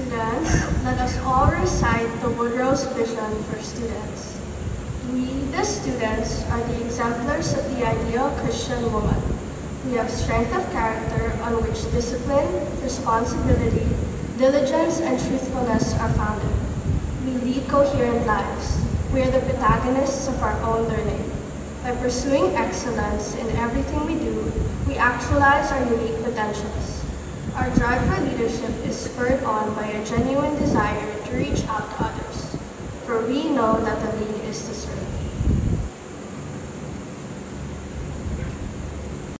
Students, let us all recite the Woodrose vision for students. We, the students, are the exemplars of the ideal Christian woman. We have strength of character on which discipline, responsibility, diligence, and truthfulness are founded. We lead coherent lives. We are the protagonists of our own learning. By pursuing excellence in everything we do, we actualize our unique potentials. Our drive for leadership is spurred on by a genuine desire to reach out to others, for we know that the